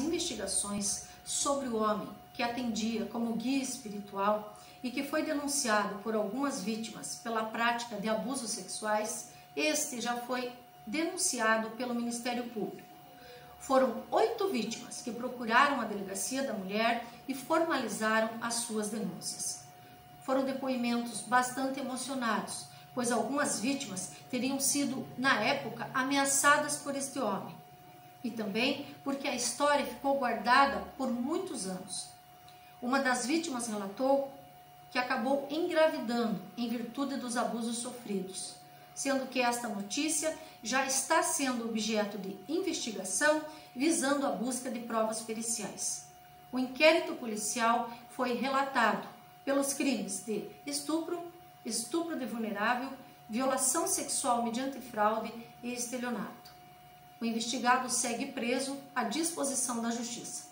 investigações sobre o homem que atendia como guia espiritual e que foi denunciado por algumas vítimas pela prática de abusos sexuais, este já foi denunciado pelo Ministério Público. Foram oito vítimas que procuraram a delegacia da mulher e formalizaram as suas denúncias. Foram depoimentos bastante emocionados, pois algumas vítimas teriam sido, na época, ameaçadas por este homem. E também porque a história ficou guardada por muitos anos. Uma das vítimas relatou que acabou engravidando em virtude dos abusos sofridos sendo que esta notícia já está sendo objeto de investigação visando a busca de provas periciais. O inquérito policial foi relatado pelos crimes de estupro, estupro de vulnerável, violação sexual mediante fraude e estelionato. O investigado segue preso à disposição da Justiça.